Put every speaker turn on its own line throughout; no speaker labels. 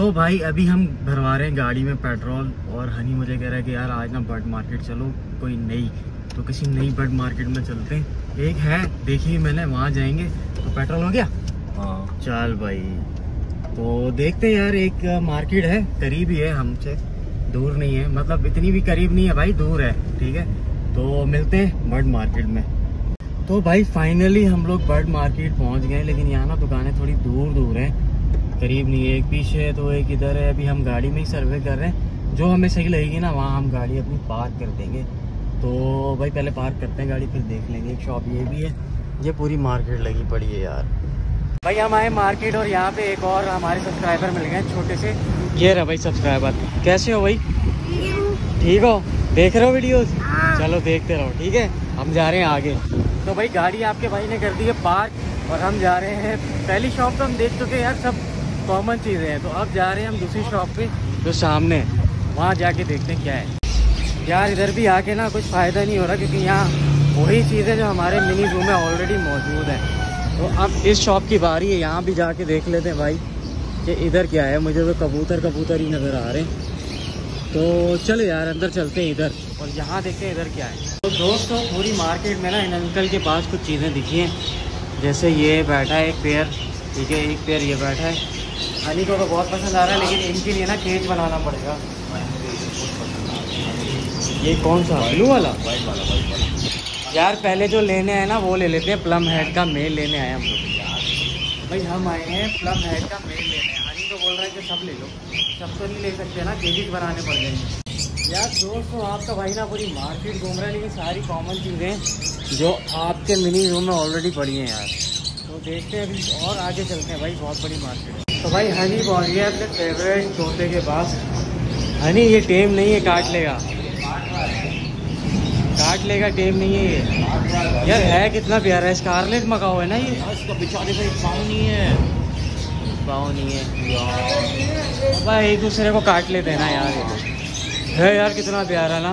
तो भाई अभी हम भरवा रहे हैं गाड़ी में पेट्रोल और हनी मुझे कह रहा है कि यार आज ना बर्ड मार्केट चलो कोई नई तो किसी नई बर्ड मार्केट में चलते हैं। एक है देखी मैंने वहाँ जाएँगे। तो पेट्रोल हो गया?
हाँ।
चल भाई। तो देखते हैं यार एक मार्केट है करीब ही है हमसे दूर नहीं है। मतलब इतनी भी करीब नहीं है भाई दूर है ठीक है? तो मिलते हैं बर्ड मार्केट में। तो भाई फाइनली हम लोग बर्ड मार्केट पहुँच गए लेकिन यहाँ ना दुकानें थोड़ी दूर दूर हैं। करीब नहीं है एक पीछे है तो एक इधर है। अभी हम गाड़ी में ही सर्वे कर रहे हैं। जो हमें सही लगेगी ना वहाँ हम गाड़ी अपनी पार्क कर देंगे। तो भाई पहले पार्क करते हैं गाड़ी फिर देख लेंगे। एक शॉप ये भी है। ये पूरी मार्केट लगी पड़ी है यार। भाई हम आए मार्केट और यहाँ पे एक और हमारे सब्सक्राइबर मिल गए छोटे से। ये रहा भाई सब्सक्राइबर। कैसे हो भाई? ठीक हो? देख रहे हो वीडियोस चलो देखते रहो ठीक है? हम जा रहे हैं आगे। तो भाई गाड़ी आपके भाई ने कर दी है पार्क और हम जा रहे हैं। पहली शॉप तो हम देख चुके हैं यार सब कॉमन चीज़ें हैं। तो अब जा रहे हैं हम दूसरी शॉप पे, जो सामने वहाँ जाके देखते हैं क्या है। यार, इधर भी आके ना कुछ फ़ायदा नहीं हो रहा, क्योंकि यहाँ वही चीज़ें जो हमारे मिनी जू में ऑलरेडी मौजूद हैं। तो अब इस शॉप की बारी है, यहाँ भी जाके देख लेते हैं भाई, कि इधर क्या है। मुझे तो कबूतर कबूतर ही नज़र आ रहे हैं। तो चलो यार, अंदर चलते हैं इधर। और यहाँ देखते हैं इधर क्या है। तो दोस्तों, पूरी मार्केट में ना इन अंकल के पास कुछ चीज़ें दिखी हैं। जैसे ये बैठा है एक पेयर ठीक है, एक पेयर ये बैठा है। हनी को तो बहुत पसंद आ रहा है, लेकिन इनके लिए ना केज बनाना पड़ेगा। ये कौन सा? ब्लू वाला? यार, पहले जो लेने आए ना, वो ले लेते हैं। प्लम हेड का मेल लेने आए हम लोग। भाई, हम आए हैं प्लम हेड का मेल लेने। हनी तो बोल रहा है कि सब ले लो। सब तो नहीं ले सकते ना केजीज बनाने पड़ जाएँगे। यार, दोस्तों आपका भाई ना पूरी मार्केट घूम रहा है, लेकिन सारी कॉमन चीज़ें जो आपके मिनी रूम में ऑलरेडी पड़ी हैं यार। तो देखते हैं अभी और आगे चलते हैं भाई, बहुत बड़ी मार्केट है। तो भाई हनी पहुँच गया अपने फेवरेट तोते के पास। हनी ये टेम नहीं है काट लेगा। काट लेगा टेम नहीं है ये। यार है कितना प्यारा है स्कारलेट मकाओ है ना ये?
इसका बेचारे का पाँव नहीं है।
पाओ नहीं है। भाई एक दूसरे को काट लेते हैं ना यार। है यार कितना प्यारा ना।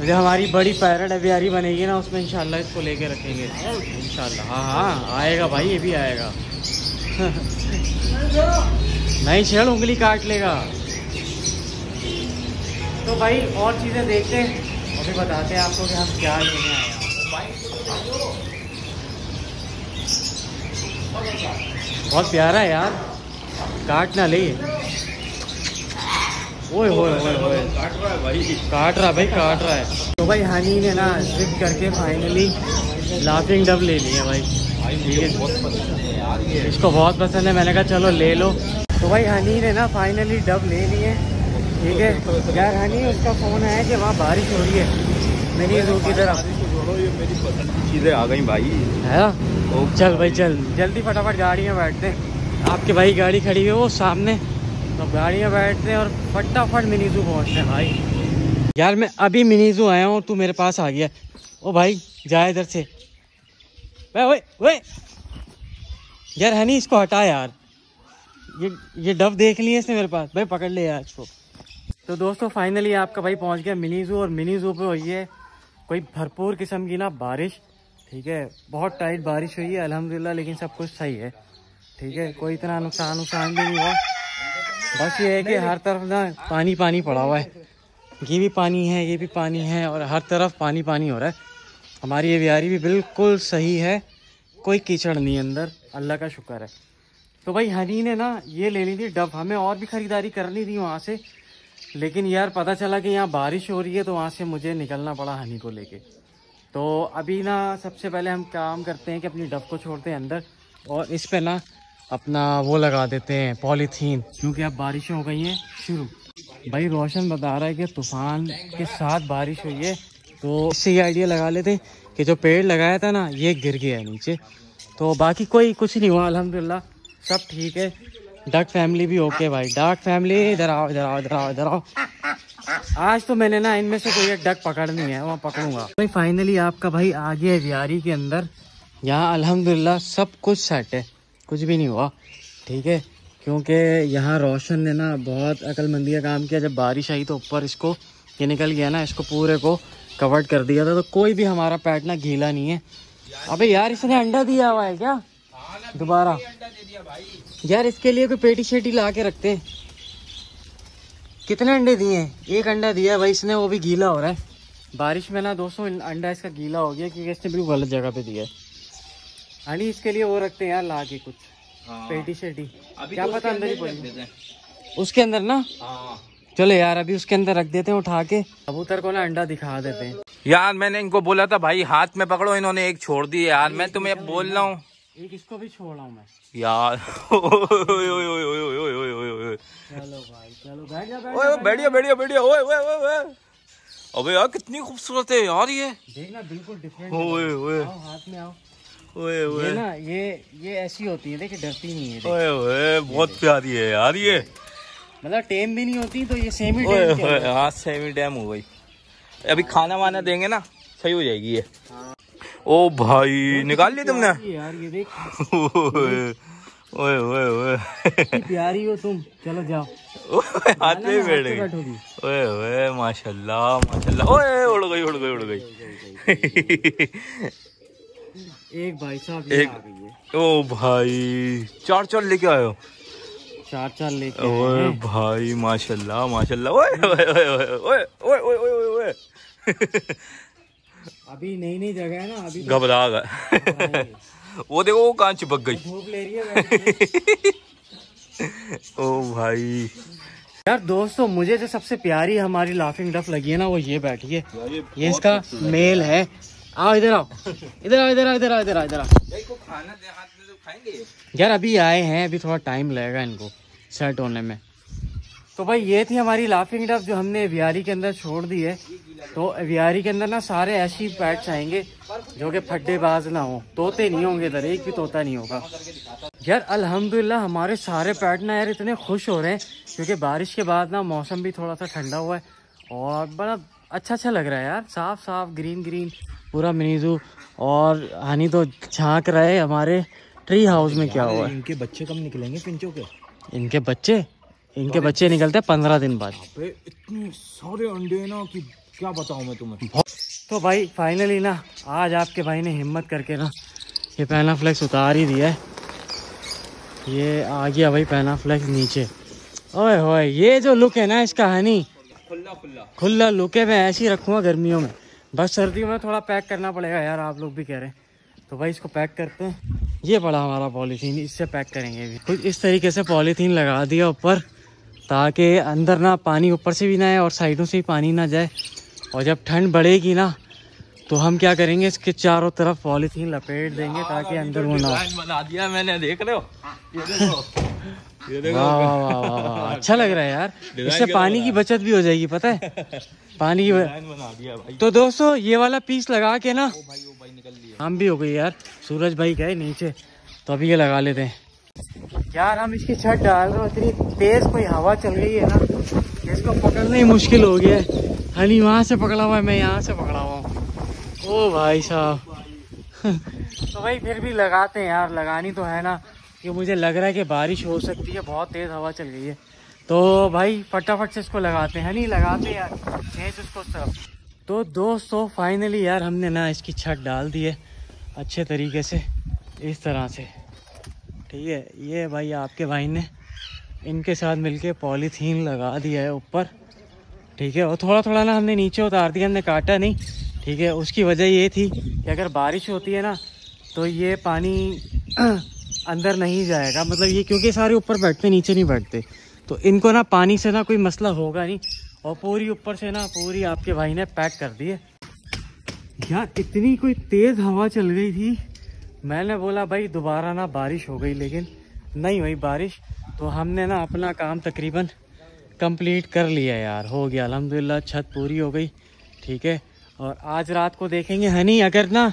जो हमारी बड़ी पैरट अभियारी बनेगी ना उसमें इंशाल्लाह इसको लेके रखेंगे। इंशाल्लाह हाँ हाँ आएगा भाई ये भी आएगा। नहीं छेड़ उंगली काट लेगा। तो भाई और चीज़ें देखते हैं और फिर बताते हैं आपको कि हम क्या लेने आए हैं। बहुत प्यारा है यार। काट ना ले। ओए होए होए होए
काट रहा है भाई
काट रहा भाई काट रहा है। तो भाई हनी ने ना जिद करके फाइनली लाफिंग डब ले लिया भाई।
है
इसको बहुत पसंद है। मैंने कहा चलो ले लो। तो भाई हनी ने ना फाइनली डब ले लिए ठीक है? यार हनी उसका फ़ोन है कि वहाँ बारिश हो रही है। मेरी जू की तरफ़
मेरी पसंद की चीज़ें आ गई भाई।
है ना? चल भाई चल। जल्दी फटाफट गाड़ी में बैठते हैं आपके भाई गाड़ी खड़ी है वो सामने। तो गाड़ी में बैठते हैं और फटाफट मिनी जू पहुँचते हैं भाई। यार मैं अभी मिनी जू आया हूँ तू मेरे पास आ गया। ओ भाई जा इधर से। वे वे वे यार, हनी, इसको हटा यार। ये ये डब देख लिए इसने मेरे पास। भाई, पकड़ ले यार इसको। तो दोस्तों फाइनली आपका भाई पहुँच गया मिनी जू और मिनी जू पे हुई है कोई भरपूर किस्म की ना बारिश। ठीक है, बहुत टाइट बारिश हुई है, अल्हम्दुलिल्लाह, लेकिन सब कुछ सही है। ठीक है, कोई इतना नुकसान नुकसान भी नहीं हुआ। बस ये है कि हर तरफ़ ना पानी पानी पड़ा हुआ है। ये भी पानी है, ये भी पानी है और हर तरफ़ पानी पानी हो रहा है। हमारी ये बिहारी भी बिल्कुल सही है। कोई कीचड़ नहीं अंदर। अल्लाह का शुक्र है। तो भाई, हनी ने ना ये ले ली थी डब। हमें और भी ख़रीदारी करनी थी वहाँ से। लेकिन यार, पता चला कि यहाँ बारिश हो रही है तो वहाँ से मुझे निकलना पड़ा हनी को लेके। तो अभी ना सबसे पहले हम काम करते हैं कि अपनी डब को छोड़ते हैं अंदर। और इस पर ना अपना वो लगा देते हैं, पॉलीथीन। क्योंकि अब बारिशें हो गई हैं, शुरू। भाई, रोशन बता रहा है कि तूफ़ान के साथ बारिश हुई है। तो इससे ये आइडिया लगा लेते कि जो पेड़ लगाया था ना, ये गिर गया है नीचे। तो बाकी कोई कुछ नहीं हुआ अलहमदिल्ला सब ठीक है। डक फैमिली भी ओके भाई। डक फैमिली इधर आओ इधर आओ इधर आओ इधर आओ। आज तो मैंने ना इनमें से कोई एक डक पकड़नी है, वहाँ पकड़ूँगा। भाई फाइनली आपका भाई आ गया बिहारी के अंदर। यहाँ अल्हम्दुलिल्लाह सब कुछ सेट है। कुछ भी नहीं हुआ। ठीक है? क्योंकि यहाँ रोशन ने ना बहुत अक्लमंदी का काम किया। जब बारिश आई तो ऊपर इसको ये निकल गया ना, इसको पूरे को कवर्ड कर दिया था तो कोई भी हमारा पैट ना गीला नहीं है। अबे यार इसने अंडा दिया हुआ है क्या? दोबारा। यार इसके लिए कोई पेटी शेटी ला के रखते कितने अंडे दिए हैं? एक अंडा दिया भाई इसने वो भी गीला हो रहा है। बारिश में ना दोस्तों अंडा इसका गीला हो गया क्योंकि इसने बिल्कुल गलत जगह पे दिया है। हनी इसके लिए वो रखते हैं यार ला के कुछ।
हाँ।
पेटी शेटी। क्या
तो
पता अंदर ही पड़ी उसके अंदर ना?
हाँ।
चलो यार अभी उसके अंदर रख देते हैं उठा के। कबूतर को ना अंडा दिखा देते हैं।
यार मैंने इनको बोला था भाई हाथ में पकड़ो इन्होंने एक छोड़ दी यार मैं तुम्हें अब बोल रहा हूँ।
एक इसको भी छोड़ रहा हूँ मैं।
यार बैठिया बैठिया बैठिया अबे यार कितनी खूबसूरत है यार ये।
देखना बिल्कुल डिफरेंट
ओए ओए।
हाथ में आओ।
ओए ओए।
ना ये ये ऐसी होती है देखिए डरती नहीं है
ओए ओए बहुत प्यारी है यार ये।
मतलब टेम भी नहीं होती तो ये सेम ही
ओए हाँ। सेमी डैम हो गई। अभी खाना वाना देंगे ना सही हो जाएगी ये।
हाँ।
ओ भाई निकाल लिया तुमने?
यार ये देख।
ओए ओए ओए
प्यारी हो तुम। चलो जाओ।
हाथ पे ही बैठ गई। ओए ओए माशाल्लाह माशाल्लाह। ओए उड़ गई उड़ गई उड़ गई।
एक भाई साहब ये
एक-
आ गई है।
ओ भाई चार चार लेके आए हो।
चार चार ले
ओए भाई माशाल्लाह माशाल्लाह। ओए ओए ओए ओए ओए ओए ओए
अभी नई नई जगह है ना अभी तो-
घबरा गए। वो देखो वो कहाँ चिपक गई।
धूप ले रही है
ओ भाई।
यार दोस्तों मुझे जो सबसे प्यारी हमारी लाफिंग डफ लगी है ना वो ये बैठी है। ये इसका मेल है। आओ इधर आओ। इधर आओ इधर आओ इधर आओ इधर आओ इधर आओ।
खाना
यार, अभी आए हैं, अभी थोड़ा टाइम लगेगा इनको सेट होने में। तो भाई, ये थी हमारी लाफिंग डफ जो हमने वियारी के अंदर छोड़ दी है। तो वियारी के अंदर ना सारे ऐसी पैट्स आएँगे जो कि फड्डेबाज ना हो। तोते नहीं होंगे इधर, एक भी तोता नहीं होगा। यार, अल्हम्दुलिल्लाह, हमारे सारे पैट ना यार इतने खुश हो रहे हैं, क्योंकि बारिश के बाद ना मौसम भी थोड़ा सा ठंडा हुआ है। और बड़ा अच्छा अच्छा लग रहा है यार, साफ़ साफ़ ग्रीन ग्रीन पूरा मिनीजू और हनी तो झाँक रहे हमारे। ट्री हाउस में क्या हुआ? है
इनके बच्चे कम निकलेंगे पिंचों के?
इनके बच्चे? इनके बच्चे निकलते हैं पंद्रह दिन बाद।
इतने सारे अंडे हैं ना कि क्या बताऊँ मैं तुम्हें?
तो भाई फाइनली ना आज आपके भाई ने हिम्मत करके ना ये पैना फ्लेक्स उतार ही दिया है। ये आ गया भाई पैना फ्लेक्स नीचे। ओए होए ये जो लुक है ना इसका है हनी
खुल्ला खुल्ला
खुला लुक है मैं ऐसे ही रखूँगा गर्मियों में। बस सर्दियों में थोड़ा पैक करना पड़ेगा यार आप लोग भी कह रहे हैं। तो भाई इसको पैक करते हैं। ये पड़ा हमारा पॉलीथीन इससे पैक करेंगे भी कुछ इस तरीके से पॉलीथीन लगा दिया ऊपर ताकि अंदर ना पानी ऊपर से भी ना आए और साइडों से भी पानी ना जाए। और जब ठंड बढ़ेगी ना तो हम क्या करेंगे इसके चारों तरफ़ पॉलीथीन लपेट देंगे ताकि अंदर वो ना
बना दिया मैंने देख रहे हो? ये देखो।
वाह वाह वाह अच्छा लग रहा है यार। इससे पानी की बचत भी हो जाएगी पता है? पानी की ब-
बना दिया भाई।
तो दोस्तों ये वाला पीस लगा के ना
ओ भाई ओ भाई। निकल लिया
हम भी हो गई यार। सूरज भाई गए नीचे तो अभी ये लगा लेते हैं। यार, हम इसकी छत डाल रहे हैं, इतनी तेज कोई हवा चल रही है ना इसको पकड़ना ही मुश्किल हो गया है। हनी, वहाँ से पकड़ा हुआ है, मैं यहाँ से पकड़ा हुआ हूँ। ओ भाई साहब। तो भाई, फिर भी लगाते हैं यार, लगानी तो है ना, कि मुझे लग रहा है कि बारिश हो सकती है, बहुत तेज हवा चल गई है। तो भाई, फटाफट से इसको लगाते हैं। हनी, लगाते यार उसको उस तरफ़ तो दोस्तों फाइनली यार, हमने ना इसकी छत डाल दी है। अच्छे तरीके से इस तरह से। ठीक है, ये भाई आपके भाई ने इनके साथ मिलके पॉलीथीन लगा दिया है ऊपर। ठीक है, और थोड़ा थोड़ा ना हमने नीचे उतार दिया, हमने काटा नहीं। ठीक है, उसकी वजह ये थी कि अगर बारिश होती है ना तो ये पानी अंदर नहीं जाएगा। मतलब ये क्योंकि सारे ऊपर बैठते, नीचे नहीं बैठते। तो इनको ना पानी से ना कोई मसला होगा नहीं, और पूरी ऊपर से ना पूरी आपके भाई ने पैक कर दी है। यार इतनी कोई तेज हवा चल गई थी? मैंने बोला भाई दोबारा ना बारिश हो गई लेकिन नहीं हुई बारिश तो हमने ना अपना काम तकरीबन कंप्लीट कर लिया यार। हो गया अल्हम्दुलिल्लाह छत पूरी हो गई ठीक है? और आज रात को देखेंगे हनी अगर ना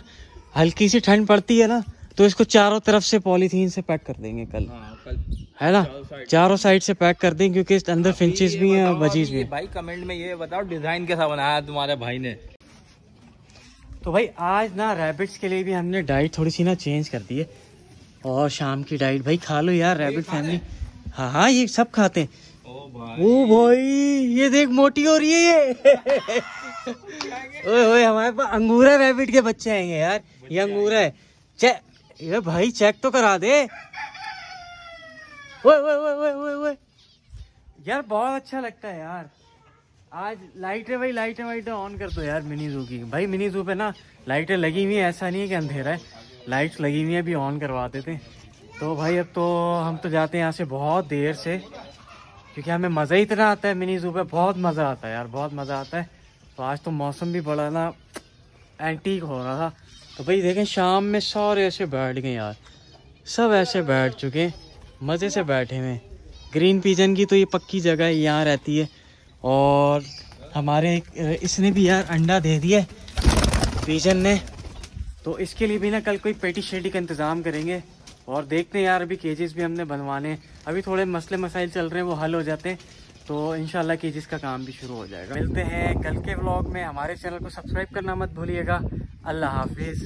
हल्की सी ठंड पड़ती है ना तो इसको चारों तरफ़ से पॉलीथीन से पैक कर देंगे कल।
हाँ कल
है ना? चारों साइड। से पैक कर देंगे क्योंकि अंदर फिंचेस भी हैं और बजीज भी हैं।
भाई कमेंट में ये बताओ डिज़ाइन कैसा बनाया तुम्हारे भाई ने?
तो भाई आज ना रैबिट्स के लिए भी हमने डाइट थोड़ी सी ना चेंज कर दी है। और शाम की डाइट भाई खा लो यार रैबिट फैमिली हाँ? हाँ ये सब खाते हैं।
ओ भाई।
ओ भाई ये देख मोटी हो रही है ये। ओए ओए हमारे पास अंगूरा रैबिट के बच्चे आएँगे यार। ये अंगूरा है। चेक ये भाई चेक तो करा दे। ओए ओए ओए ओए ओए ओए। यार बहुत अच्छा लगता है यार। आज लाइटें भाई, लाइटें वाइटें ऑन कर दो यार मिनी जू की। भाई मिनी जू पे ना लाइटें लगी हुई है, ऐसा नहीं है कि अंधेरा है। लाइट्स लगी हुई है, अभी ऑन करवा देते तो भाई अब तो हम तो जाते हैं यहाँ से बहुत देर से, क्योंकि हमें मज़ा ही इतना आता है मिनी जू पे। बहुत मज़ा आता है यार, बहुत मज़ा आता है। तो आज तो मौसम भी बड़ा ना एंटीक हो रहा था। तो भाई देखें, शाम में सारे ऐसे बैठ गए यार। सब ऐसे बैठ चुके मज़े से बैठे हुए ग्रीन पिजन की तो ये पक्की जगह है यहाँ रहती है। और हमारे इसने भी यार अंडा दे दिया पिजन ने। तो इसके लिए भी ना कल कोई पेटी शेटी का इंतज़ाम करेंगे। और देखते हैं यार, अभी केजेस भी हमने बनवाने अभी थोड़े मसले मसाइल चल रहे हैं, वो हल हो जाते हैं। तो इनशाला केजेस का काम भी शुरू हो जाएगा। मिलते हैं कल के व्लॉग में। हमारे चैनल को सब्सक्राइब करना मत भूलिएगा। अल्लाह हाफिज़।